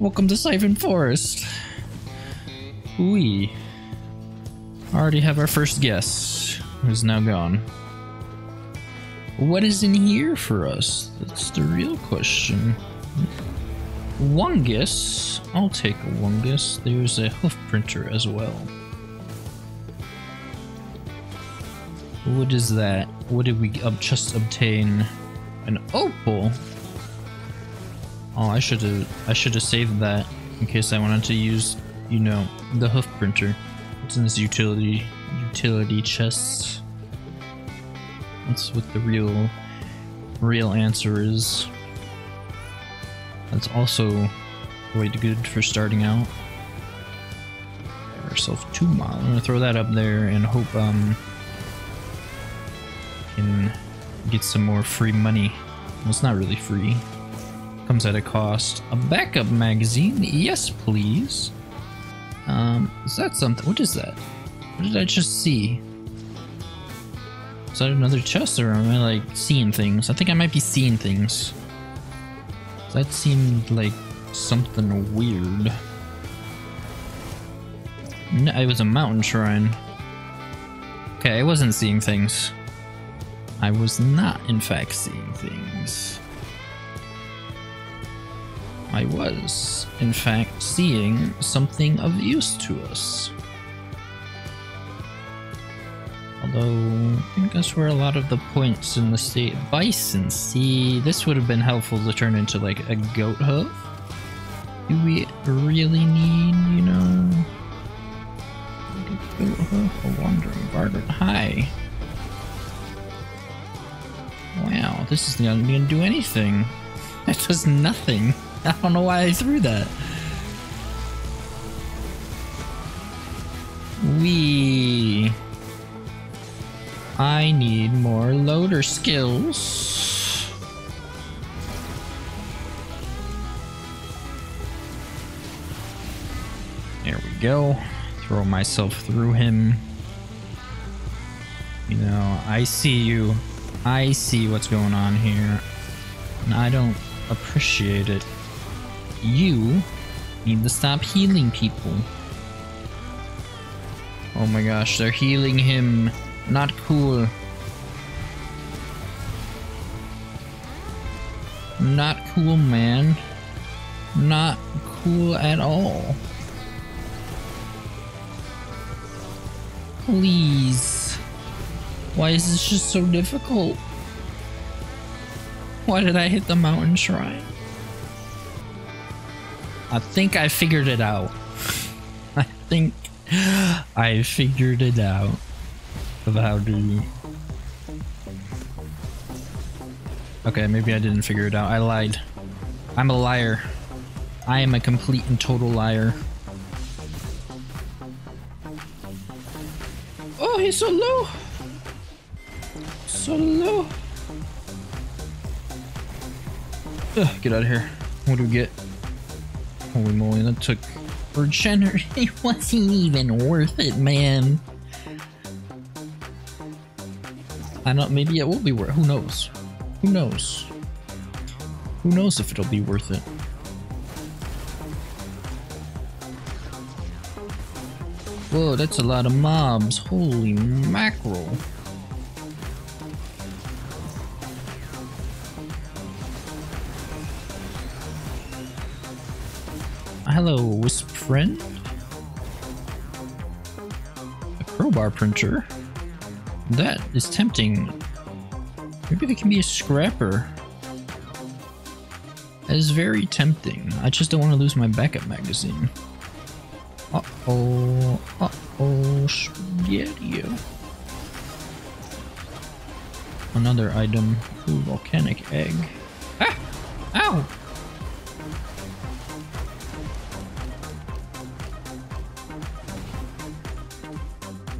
Welcome to Siphoned Forest. We already have our first guest, who's now gone. What is in here for us? That's the real question. Wungus. I'll take a Wungus. There's a hoof printer as well. What is that? What did we just obtain? An opal. Oh, I should have. I should have saved that in case I wanted to use, you know, the hoof printer. It's in this utility utility chest. That's what the real real answer is. That's also way too good for starting out. Get ourselves two mile. I'm gonna throw that up there and hope um can get some more free money. Well, it's not really free. Comes at a cost. A backup magazine? Yes, please. Um, is that something? What is that? What did I just see? Is that another chest or am I like seeing things? I think I might be seeing things. That seemed like something weird. No, it was a mountain shrine. Okay, I wasn't seeing things. I was not, in fact, seeing things. I was, in fact, seeing something of use to us. Although, I that's where a lot of the points in the state. Bison, see, this would have been helpful to turn into like a goat hoof. Do we really need, you know, a goat hoof? A wandering bargain? Hi. Wow, this is not gonna do anything. It does nothing. I don't know why I threw that. We. I need more loader skills. There we go. Throw myself through him. You know, I see you. I see what's going on here. And I don't appreciate it. You need to stop healing people. Oh my gosh, they're healing him. Not cool. Not cool, man. Not cool at all. Please. Why is this just so difficult? Why did I hit the mountain shrine? I think I figured it out. I think I figured it out of how to. Okay, maybe I didn't figure it out. I lied. I'm a liar. I am a complete and total liar. Oh, he's so low. So low. Ugh, get out of here. What do we get? Holy moly, that took regenerate. It wasn't even worth it, man. I don't. Maybe it will be worth. Who knows? Who knows? Who knows if it'll be worth it? Whoa, that's a lot of mobs. Holy mackerel. Hello, Wisp friend. A crowbar printer. That is tempting. Maybe there can be a scrapper. That is very tempting. I just don't want to lose my backup magazine. Uh-oh. Uh-oh. Spaghetti. Another item. Ooh, volcanic egg. Ah! Ow!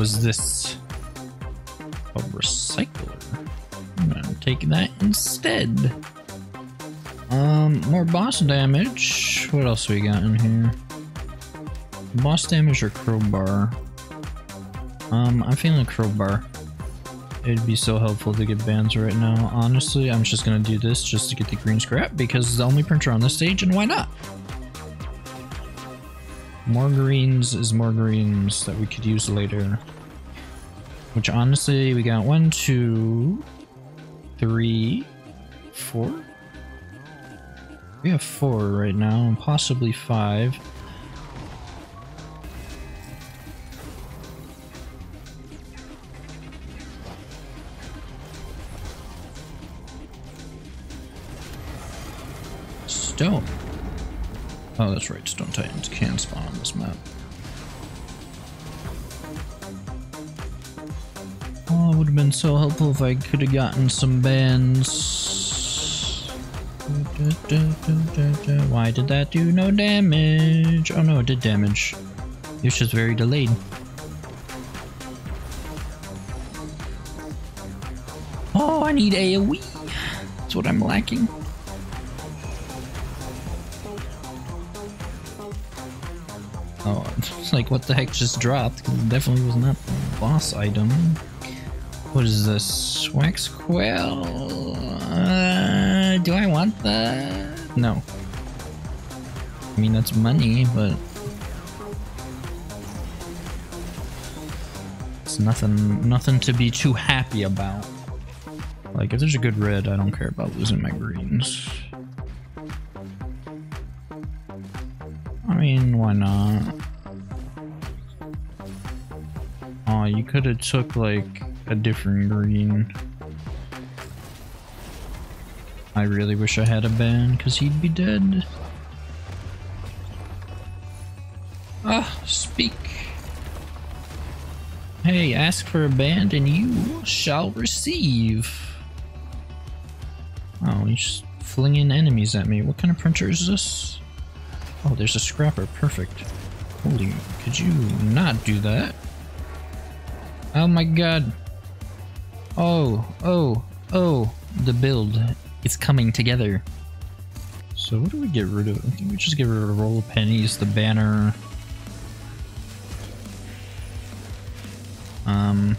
Was this a recycler? I'm gonna take that instead. Um, more boss damage. What else we got in here? Boss damage or crowbar? Um, I'm feeling crowbar. It'd be so helpful to get bands right now. Honestly, I'm just gonna do this just to get the green scrap because it's the only printer on this stage and why not? Greens is greens that we could use later. Which honestly, we got one, two, three, four? We have four right now, and possibly five. Stone. Oh, that's right. Stone Titans can spawn on this map. Oh, it would have been so helpful if I could have gotten some bands. Why did that do no damage? Oh no, it did damage. It was just very delayed. Oh, I need AoE. That's what I'm lacking. Oh, it's like what the heck just dropped? Because it definitely was not the boss item. What is this? Wax Quail? Uh, do I want that? No. I mean, that's money, but... It's nothing, nothing to be too happy about. Like, if there's a good red, I don't care about losing my greens. Mean, why not? Oh, you could have took, like, a different green. I really wish I had a ban, because he'd be dead. Ah, speak. Hey, ask for a band and you shall receive. Oh, he's flinging enemies at me. What kind of printer is this? Oh, there's a scrapper. Perfect. Holy, could you not do that? Oh my god. Oh, oh, oh, the build is coming together. So what do we get rid of? I think we just get rid of roll of pennies, the banner. Um,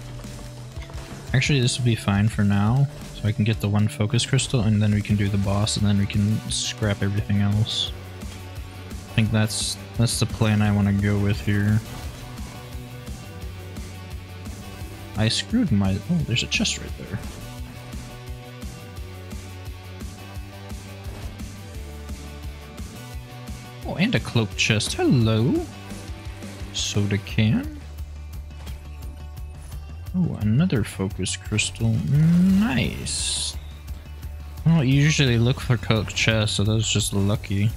actually this will be fine for now. So I can get the one focus crystal and then we can do the boss and then we can scrap everything else. I think that's that's the plan I want to go with here. I screwed my... Oh, there's a chest right there. Oh, and a cloak chest. Hello. Soda can. Oh, another focus crystal. Nice. I don't usually look for cloak chests, so that was just lucky.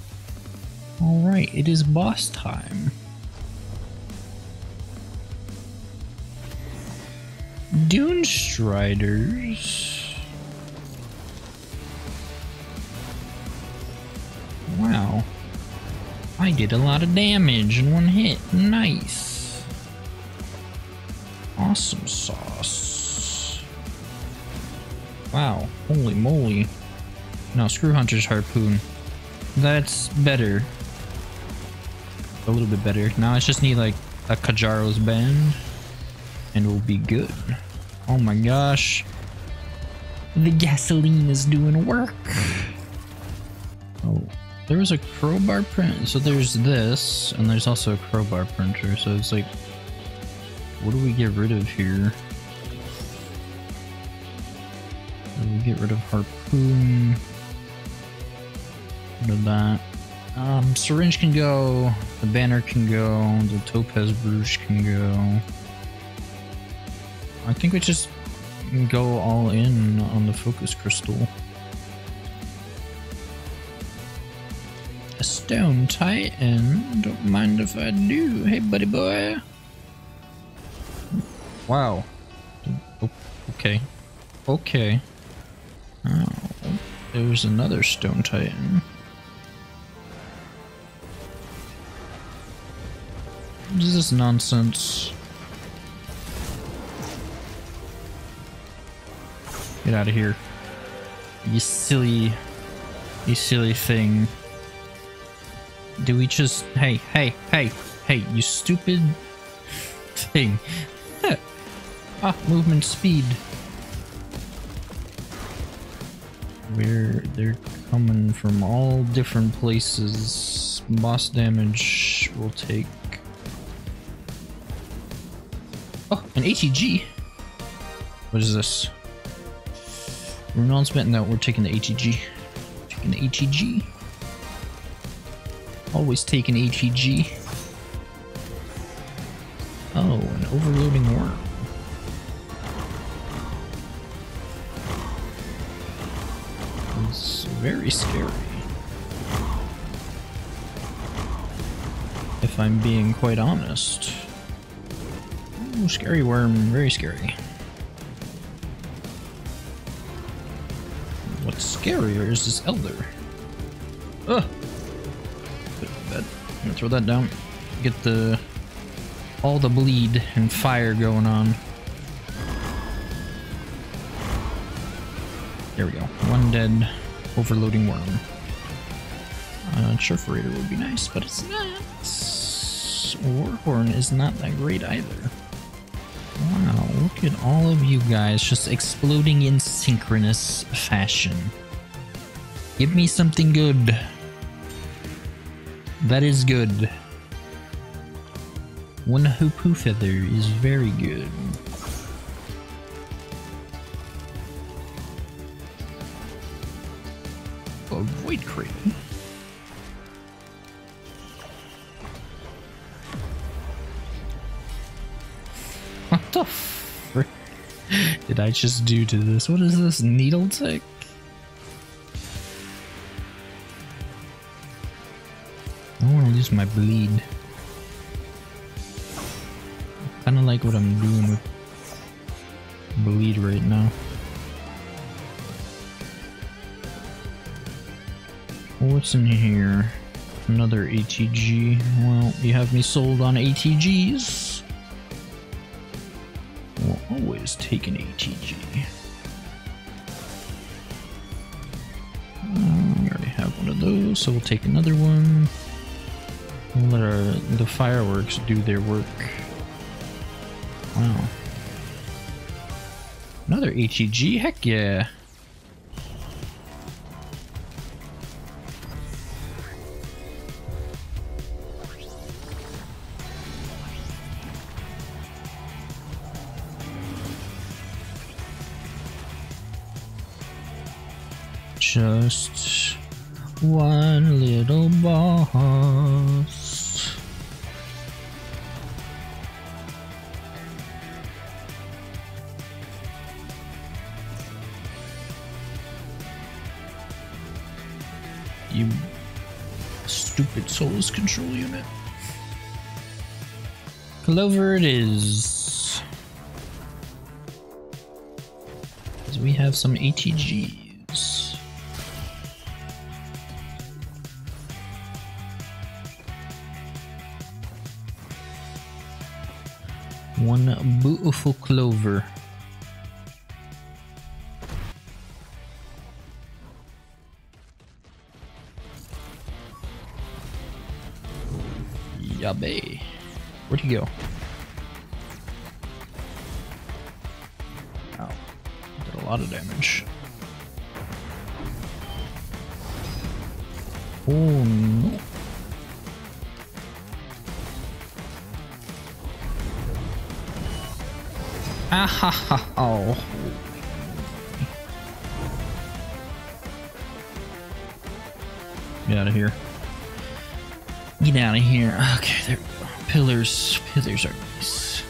Alright, it is boss time. Dune Striders. Wow. I did a lot of damage in one hit. Nice. Awesome sauce. Wow. Holy moly. No, Screw Hunter's Harpoon. That's better. A little bit better. Now I just need like a Kjaro's Band and we'll be good. Oh my gosh. The gasoline is doing work. Oh, there's a crowbar print. So there's this, and there's also a crowbar printer. So it's like, what do we get rid of here? We get rid of harpoon. Rid of that. Um, syringe can go. The banner can go. The topaz brooch can go. I think we just go all in on the focus crystal. A stone titan, don't mind if I do. Hey buddy boy. Wow. Okay. Okay. Oh, there's another stone titan. What is nonsense? Get out of here. You silly, you silly thing. Do we just, hey, hey, hey, hey, you stupid thing. ah, movement speed. Where they're coming from all different places. Boss damage. We'll take... an ATG. What is this? Announcement? No, we're taking the ATG. Taking the ATG. Always taking ATG. Oh, an overloading worm. It's very scary. If I'm being quite honest. Ooh, scary worm, very scary. What's scarier is this elder. Ugh! I'm gonna throw that down. Get the all the bleed and fire going on. There we go. One dead overloading worm. Uh, Churferator would be nice, but it's not. Warhorn is not that great either. Look at all of you guys just exploding in synchronous fashion. Give me something good. That is good. One Hopoo Feather is very good. A Void Kraken. What the did I just do to this? What is this? Needle tick? I don't want to lose my bleed. Kind of like what I'm doing with bleed right now. What's in here? Another ATG. Well, you have me sold on ATGs. Always take an ATG. Uh, we already have one of those, so we'll take another one. We'll let our, the fireworks do their work. Wow. Another HEG? Heck yeah. Just one little boss. You stupid Solus Control Unit. Clover it is. We have some ATGs. One beautiful clover. Yabe. Where'd he go? Ow. Did a lot of damage. Oh no. Ah ha ha oh. Get out of here. Get out of here. Okay, there. Pillars. Pillars are nice.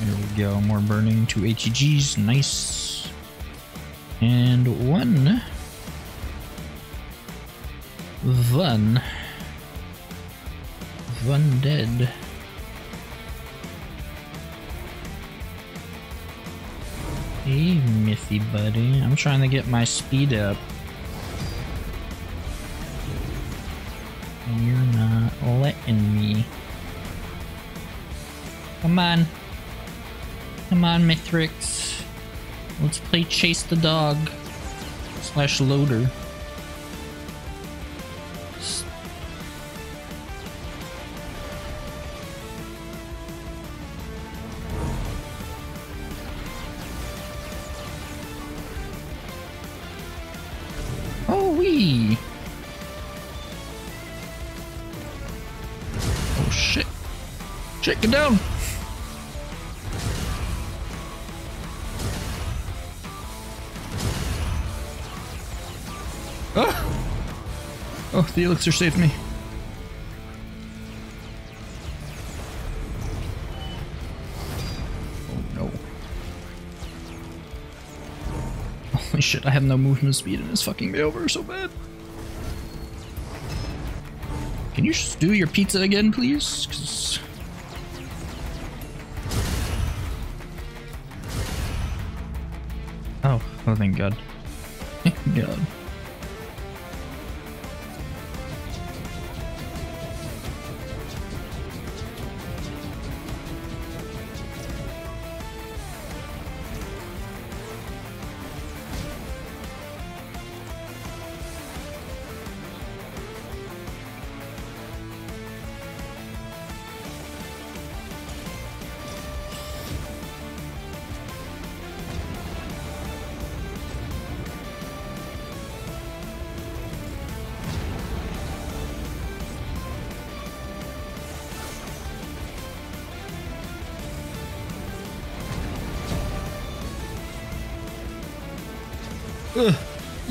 There we go. More burning. Two HEGs. Nice. And one. One. One dead. Hey, Missy buddy. I'm trying to get my speed up. You're not letting me. Come on. Come on, Mithrix. Let's play Chase the Dog. Slash Loader. Shit. Shit, get down. Oh! Oh, the elixir saved me. Oh no. Holy shit, I have no movement speed and it's fucking me over so bad. Can you do your pizza again, please? Oh, oh thank god. Thank god.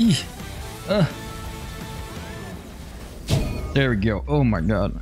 Ugh. Ah. There we go. Oh my god.